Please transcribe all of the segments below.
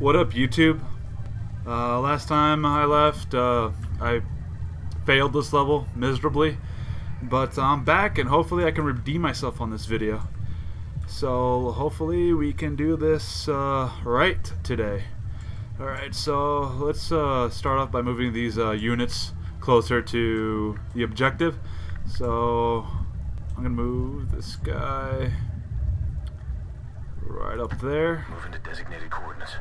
What up, YouTube? Uh, last time I left, uh, I failed this level miserably, but I'm back and hopefully I can redeem myself on this video. So hopefully we can do this uh, right today. Alright, so let's uh, start off by moving these uh, units closer to the objective. So I'm gonna move this guy right up there. Moving to designated coordinates.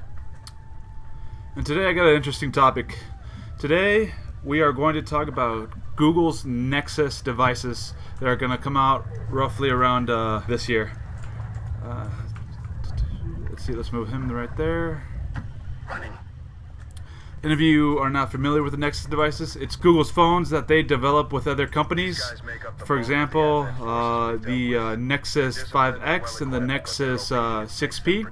And today I got an interesting topic. Today we are going to talk about Google's Nexus devices that are going to come out roughly around uh, this year. Uh, let's see, let's move him right there. Running. And if you are not familiar with the Nexus devices, it's Google's phones that they develop with other companies. For example, uh, the uh, Nexus 5X and the Nexus uh, 6P.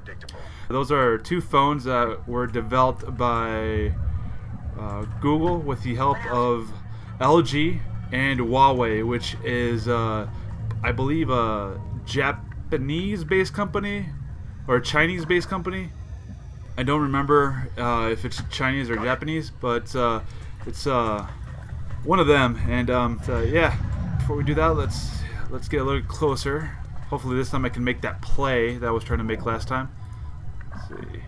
Those are two phones that were developed by uh, Google with the help of LG and Huawei, which is, uh, I believe, a Japanese-based company or a Chinese-based company. I don't remember uh, if it's Chinese or Japanese, but uh, it's uh, one of them. And um, so, yeah, before we do that, let's let's get a little closer. Hopefully this time I can make that play that I was trying to make last time. Let's see.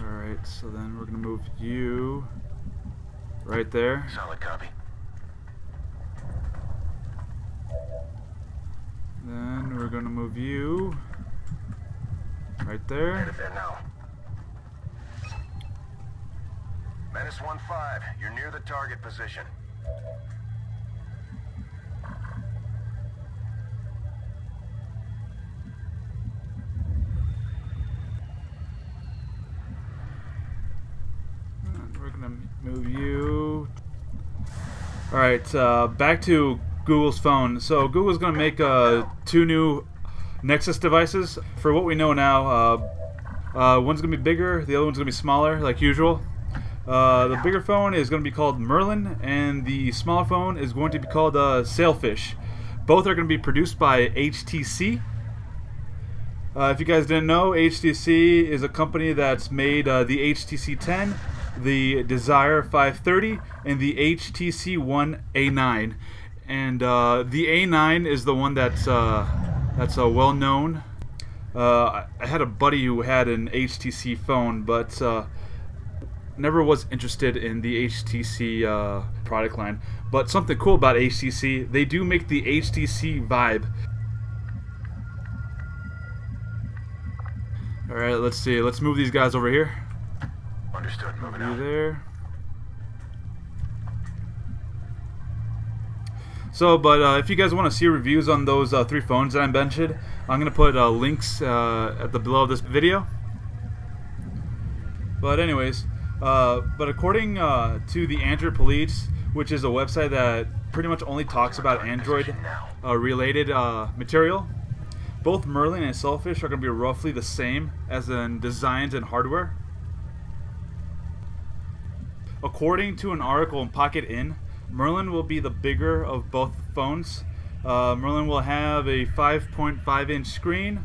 Alright, so then we're going to move you right there. Solid copy. Then we're going to move you right there. Headed there now. Menace 1-5, you're near the target position. Gonna move you. All right, uh, back to Google's phone. So Google's gonna make uh, two new Nexus devices. For what we know now, uh, uh, one's gonna be bigger, the other one's gonna be smaller, like usual. Uh, the bigger phone is going to be called Merlin, and the smaller phone is going to be called uh, Sailfish. Both are going to be produced by HTC. Uh, if you guys didn't know, HTC is a company that's made uh, the HTC 10, the Desire 530, and the HTC One A9. And uh, the A9 is the one that's uh, that's uh, well known. Uh, I had a buddy who had an HTC phone, but uh, never was interested in the HTC uh, product line. But something cool about HTC, they do make the HTC Vive. All right, let's see. Let's move these guys over here. Understood, moving You out. there. So, but uh, if you guys want to see reviews on those uh, three phones that I mentioned, I'm gonna put uh, links uh, at the below of this video. But anyways, uh, but according uh, to the Android Police, which is a website that pretty much only talks about Android uh, related uh, material, both Merlin and Sailfish are going to be roughly the same as in designs and hardware. According to an article in Pocket-lint, Merlin will be the bigger of both phones. Uh, Merlin will have a 5.5 inch screen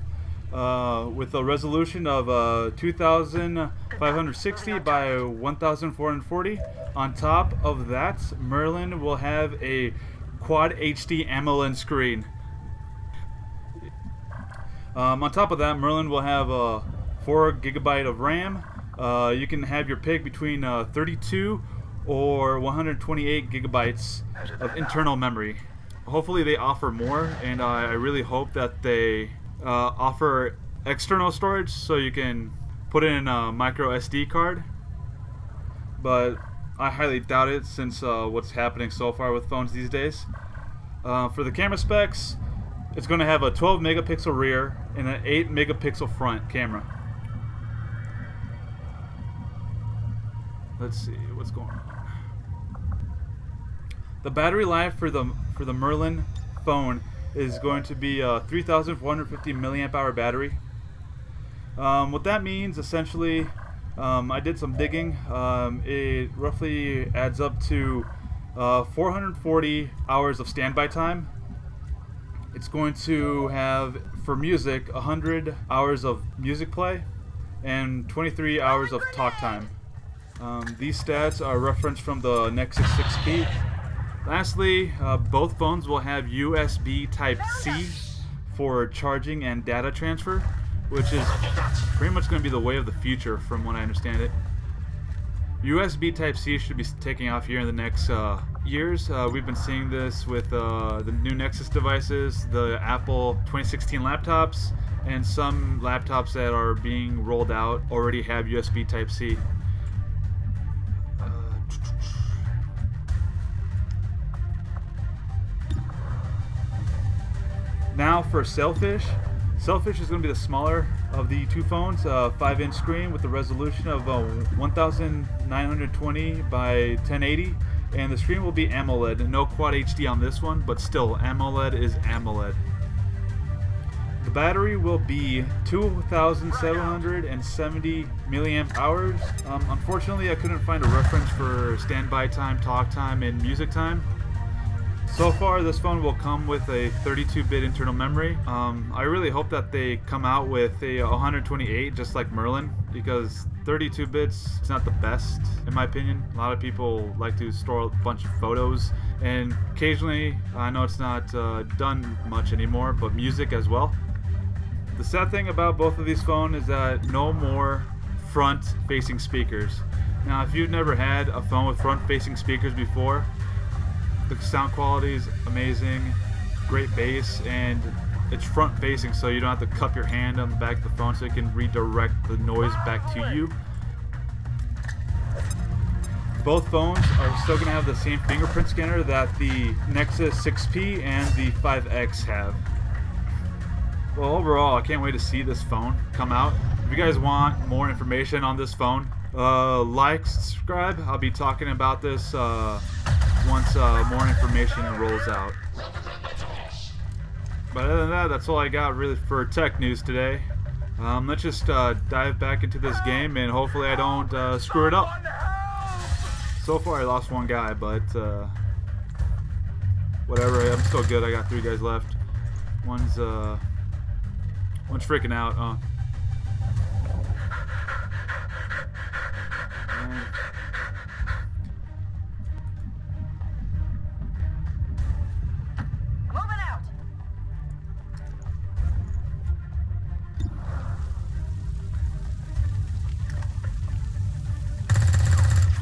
uh, with a resolution of uh, 2560 by 1440. On top of that, Merlin will have a Quad HD AMOLED screen. Um, on top of that, Merlin will have a 4 gigabyte of RAM. Uh, you can have your pick between uh, 32 or 128 gigabytes of internal memory. Hopefully, they offer more, and I really hope that they uh, offer external storage so you can put in a micro SD card. But I highly doubt it since uh, what's happening so far with phones these days. Uh, for the camera specs, it's going to have a 12 megapixel rear and an 8 megapixel front camera. Let's see what's going on. The battery life for the for the Merlin phone is going to be a 3,450 milliamp hour battery. Um, what that means essentially, um, I did some digging. Um, it roughly adds up to uh, 440 hours of standby time It's going to have, for music, 100 hours of music play and 23 hours of talk time. Um, these stats are referenced from the Nexus 6P. Lastly, uh, both phones will have USB Type-C for charging and data transfer, which is pretty much going to be the way of the future from what I understand it. USB Type-C should be taking off here in the next uh, years. Uh, we've been seeing this with uh, the new Nexus devices, the Apple 2016 laptops, and some laptops that are being rolled out already have USB Type-C. Now for Sailfish. Sailfish is going to be the smaller of the two phones, uh, 5-inch screen with a resolution of uh, 1920 by 1080, and the screen will be AMOLED. No Quad HD on this one, but still, AMOLED is AMOLED. The battery will be 2,770 milliamp hours. Um, unfortunately, I couldn't find a reference for standby time, talk time, and music time. So far, this phone will come with a 32-bit internal memory. Um, I really hope that they come out with a 128, just like Merlin, because 32 bits is not the best, in my opinion. A lot of people like to store a bunch of photos, and occasionally, I know it's not uh, done much anymore, but music as well. The sad thing about both of these phones is that no more front-facing speakers. Now, if you've never had a phone with front-facing speakers before, the sound quality is amazing, great bass, and it's front facing so you don't have to cup your hand on the back of the phone so it can redirect the noise back to you. Both phones are still going to have the same fingerprint scanner that the Nexus 6P and the 5X have. Well, overall, I can't wait to see this phone come out. If you guys want more information on this phone, uh, like, subscribe. I'll be talking about this uh, once uh, more information rolls out. But other than that, that's all I got really for tech news today. Um, let's just uh, dive back into this game and hopefully I don't uh, screw it up. So far I lost one guy, but uh, whatever, I'm still good. I got three guys left. One's uh, one's freaking out.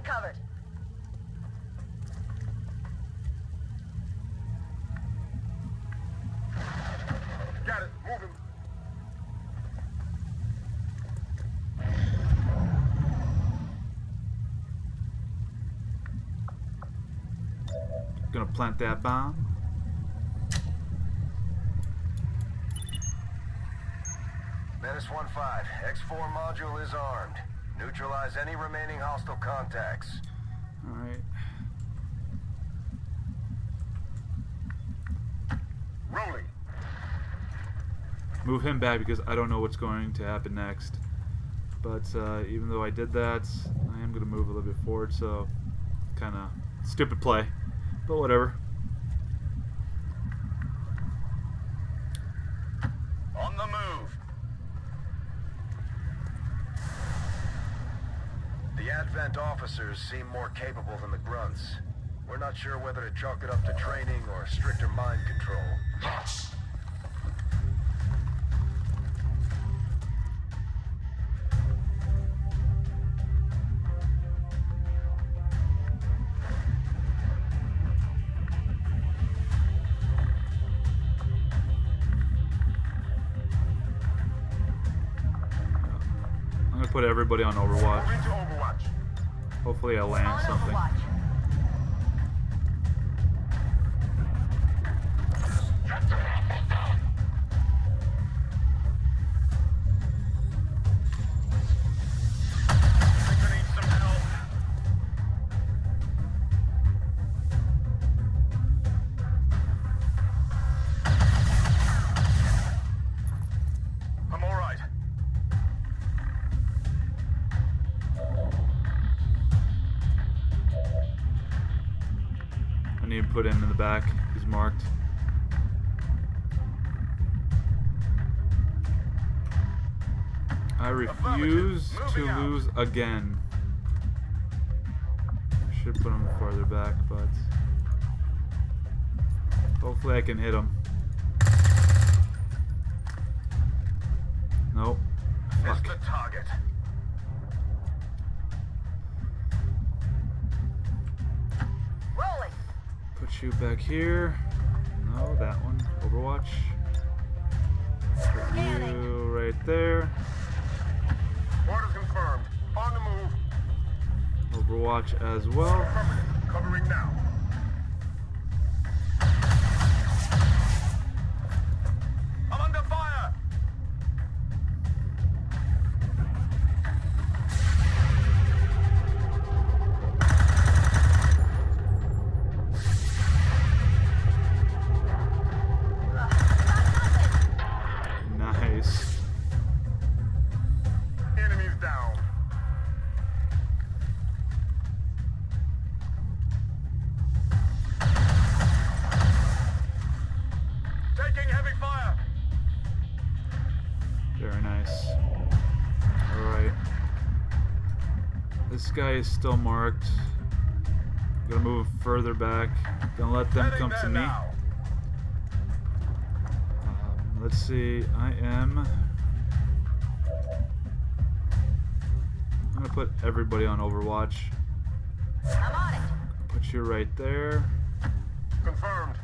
It covered. Got it. Moving. Gonna plant that bomb. Menace 1-5. X4 module is armed. Neutralize any remaining hostile contacts. Alright. Rolling. Move him back because I don't know what's going to happen next. But uh, even though I did that, I am going to move a little bit forward, so kind of stupid play. But whatever. officers seem more capable than the grunts. We're not sure whether to chalk it up to training or stricter mind control. Yes. Put everybody on Overwatch. Moving to Overwatch. Hopefully I land something. Back. is marked. I refuse to out. lose again. Should put him farther back, but hopefully I can hit him. Nope. Fuck. the target. Put you back here. No, that one. Overwatch. Put you right there. Orders confirmed. On the move. Overwatch as well. Covering now. Guy is still marked. Gonna move further back. Gonna let them come to me. Um, let's see. I am. I'm gonna put everybody on Overwatch. I'm on it. Put you right there. Confirmed.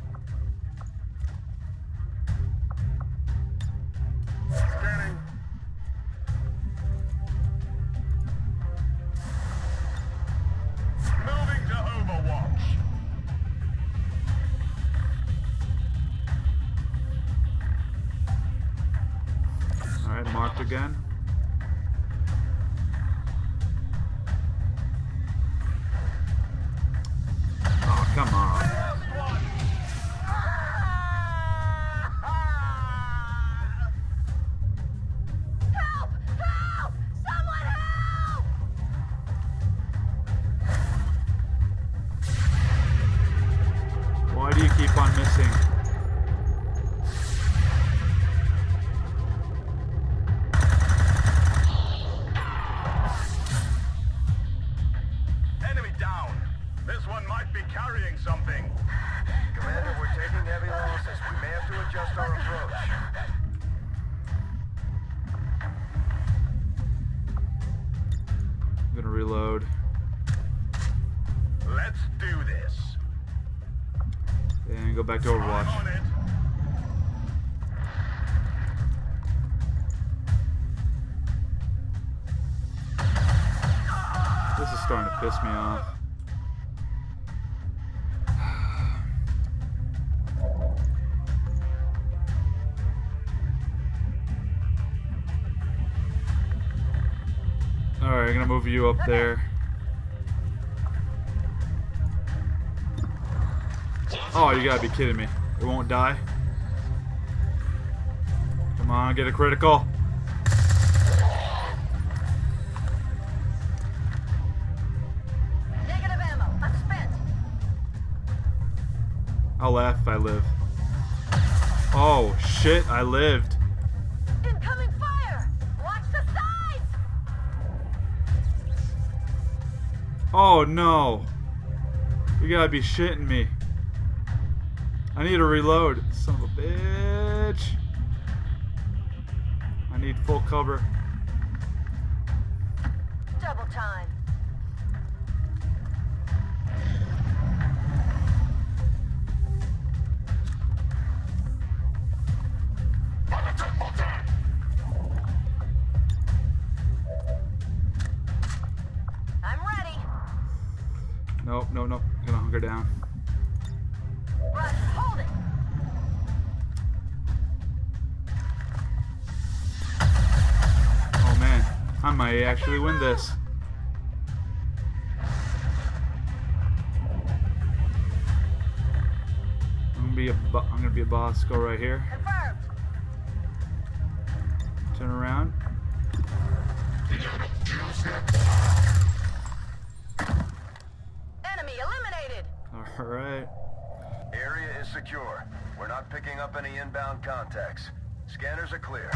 Come on. Might be carrying something. Commander, we're taking heavy losses. We may have to adjust our approach. I'm gonna reload. Let's do this. And go back to I'm Overwatch. This is starting to piss me off. Alright, I'm gonna move you up there. Oh, you gotta be kidding me. It won't die? Come on, get a critical. Negative ammo. I'm spent. I'll laugh if I live. Oh, shit, I lived. Oh no! You gotta be shitting me. I need to reload. Son of a bitch. I need full cover. Might actually win this. I'm gonna be a bo- I'm gonna be a boss. Go right here. Turn around. Enemy eliminated. All right. Area is secure. We're not picking up any inbound contacts. Scanners are clear.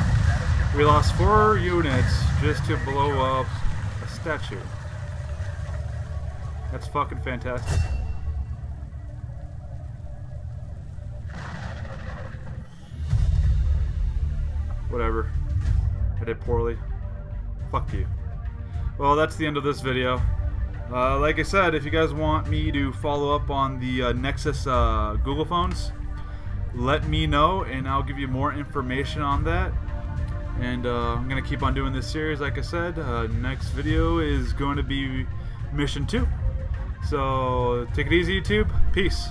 We lost four units just to blow up a statue. That's fucking fantastic. Whatever. I did poorly. Fuck you. Well, that's the end of this video. Uh, like I said, if you guys want me to follow up on the uh, Nexus uh, Google phones, let me know and I'll give you more information on that. And uh, I'm going to keep on doing this series, like I said. Uh, next video is going to be Mission 2. So take it easy, YouTube. Peace.